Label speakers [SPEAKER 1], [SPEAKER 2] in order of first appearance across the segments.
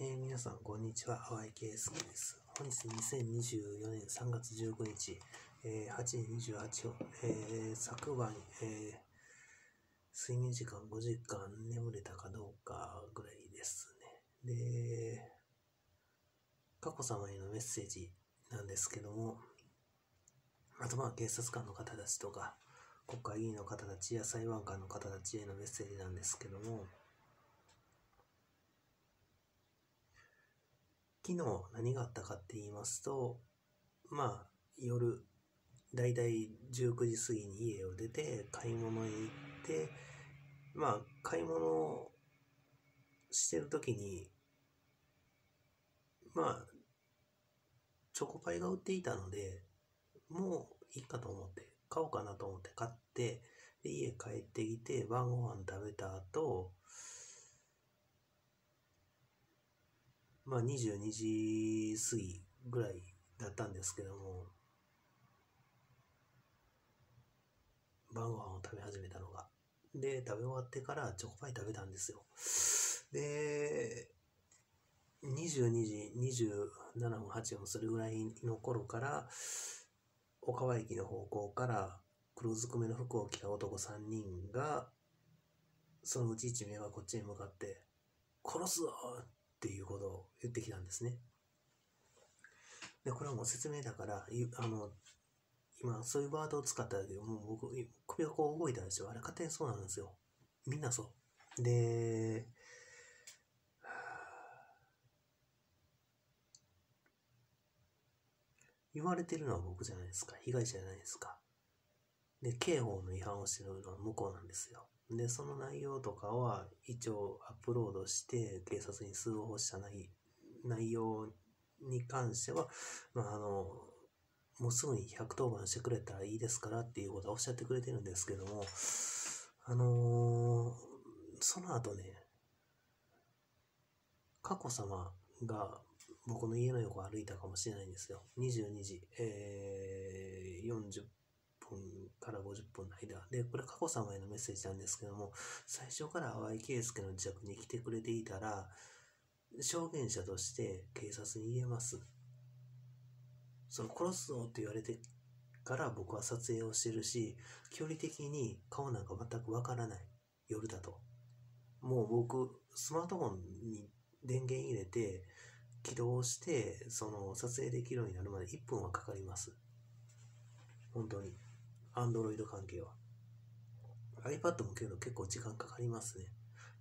[SPEAKER 1] えー皆さん、こんにちは。淡井圭介です。本日2024年3月15日、えー8時28分、えー昨晩、えー睡眠時間5時間眠れたかどうかぐらいですね。で、佳子様へのメッセージなんですけども、あとまあ警察官の方たちとか、国会議員の方たちや裁判官の方たちへのメッセージなんですけども、昨日何があったかって言いますと、まあ夜、だいたい19時過ぎに家を出て買い物へ行って、まあ買い物をしてる時に、まあ、チョコパイが売っていたので、もういいかと思って、買おうかなと思って買って、で家帰ってきて晩ご飯食べた後、まあ22時過ぎぐらいだったんですけども、晩ご飯を食べ始めたのが。で、食べ終わってからチョコパイ食べたんですよ。で、22時27分8分するぐらいの頃から、小川駅の方向から黒ずくめの服を着た男3人が、そのうち1名がこっちに向かって、殺すぞっていうことを言ってきたんですね。で、これはもう説明だから、あの、今、そういうワードを使っただけでもう僕、首がこう動いたんですよ。あれ、勝手にそうなんですよ。みんなそう。で、言われてるのは僕じゃないですか。被害者じゃないですか。で、刑法の違反をしてるのは向こうなんですよ。で、その内容とかは一応アップロードして警察に通報した内内容に関しては、まあ、あの、もうすぐに110番してくれたらいいですからっていうことはおっしゃってくれてるんですけども、あのーその後ね、佳子さまが僕の家の横を歩いたかもしれないんですよ。22時、えー40分から50分の間。で、これ佳子さまへのメッセージなんですけども、最初から淡井圭介の自宅に来てくれていたら、証言者として警察に言えます。その殺すぞって言われてから僕は撮影をしてるし、距離的に顔なんか全くわからない。夜だと。もう僕、スマートフォンに電源入れて、起動して、その撮影できるようになるまで1分はかかります。本当に。アンドロイド関係は。iPad もけど結構時間かかりますね。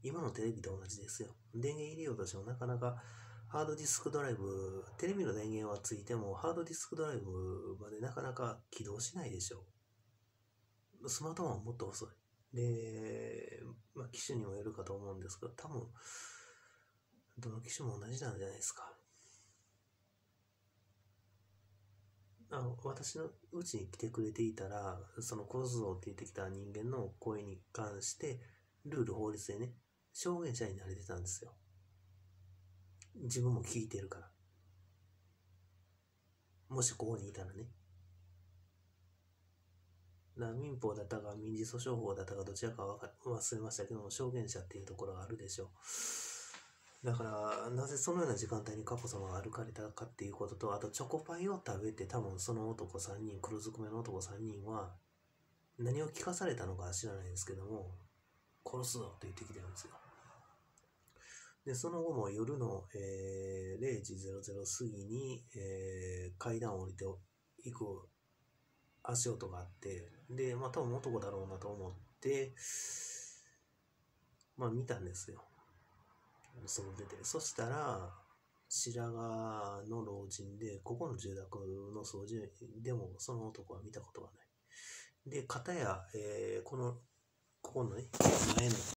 [SPEAKER 1] 今のテレビと同じですよ。電源入れようとしてもなかなかハードディスクドライブ、テレビの電源はついてもハードディスクドライブまでなかなか起動しないでしょう。スマートフォンはもっと遅い。で、まあ、機種にもよるかと思うんですが、多分、どの機種も同じなんじゃないですか。あの私のうちに来てくれていたら、その殺すぞって言ってきた人間の声に関して、ルール法律でね、証言者になれてたんですよ。自分も聞いてるから。もしここにいたらね。だから民法だったか民事訴訟法だったかどちらかわか忘れましたけども、証言者っていうところがあるでしょう。だから、なぜそのような時間帯に佳子さまが歩かれたかっていうことと、あとチョコパイを食べて多分その男3人、黒ずくめの男3人は、何を聞かされたのか知らないですけども、殺すぞって言ってきてるんですよ。で、その後も夜の、えー0時00過ぎに、えー階段を降りていく足音があって、で、まあ多分男だろうなと思って、まあ見たんですよ。その出て。そしたら、白髪の老人で、ここの住宅の掃除でもその男は見たことがない。で、片や、えーこの、ここのね、前の